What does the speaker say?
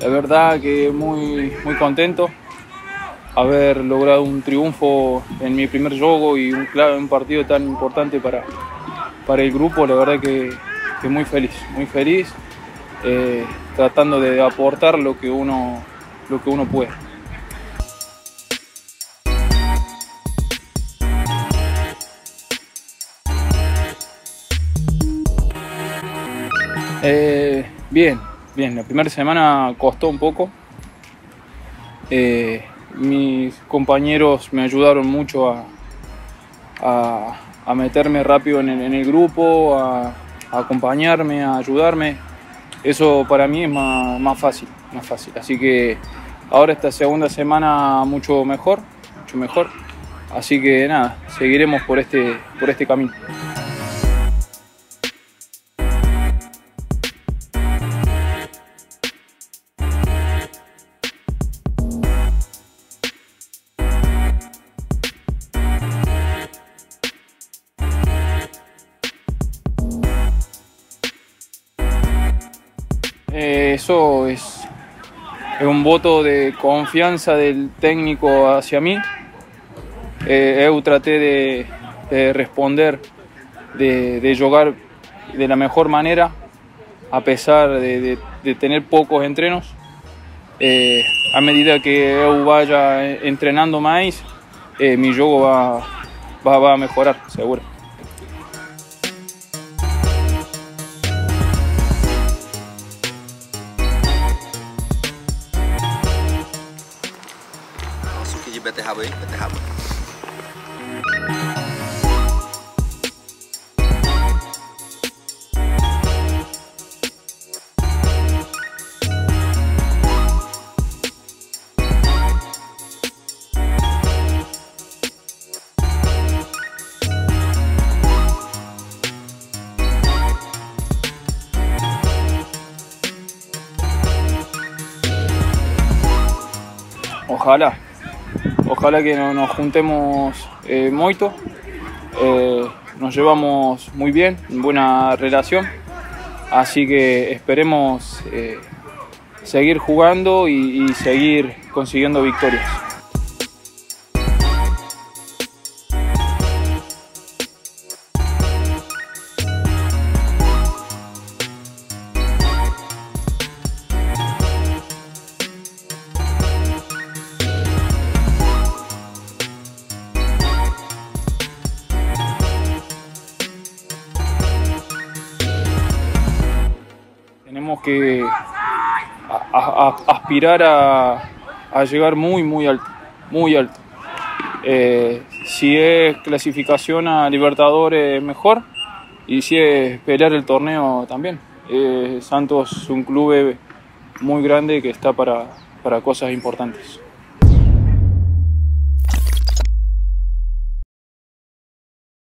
La verdad que muy, muy contento haber logrado un triunfo en mi primer juego y un, un partido tan importante para, para el grupo. La verdad que, que muy feliz, muy feliz, eh, tratando de aportar lo que uno, lo que uno puede. Eh, bien, bien, la primera semana costó un poco. Eh, mis compañeros me ayudaron mucho a, a, meterme rápido en el, grupo, a, acompañarme, a ayudarme. Eso para mí es más, más, fácil, más fácil. Así que ahora esta segunda semana mucho mejor, mucho mejor. Así que nada, seguiremos por este, por este camino. Eh, eso es, un voto de confianza del técnico hacia mí. Eh, eu traté de, responder, de, jugar de la mejor manera, a pesar de, tener pocos entrenos. Eh, a medida que eu vaya entrenando más, mi juego va a mejorar, seguro. pakai je BTH boy, BTH boy. وخاله Ojalá que nos juntemos eh, moito. Eh, nos llevamos muy bien, buena relación. Así que esperemos eh, seguir jugando y seguir consiguiendo victorias. Que aspirar a, llegar muy, muy alto, muy alto. Eh, si es clasificación a Libertadores, mejor. Y si es pelear el torneo, también. Eh, Santos es un club muy grande que está para, para cosas importantes.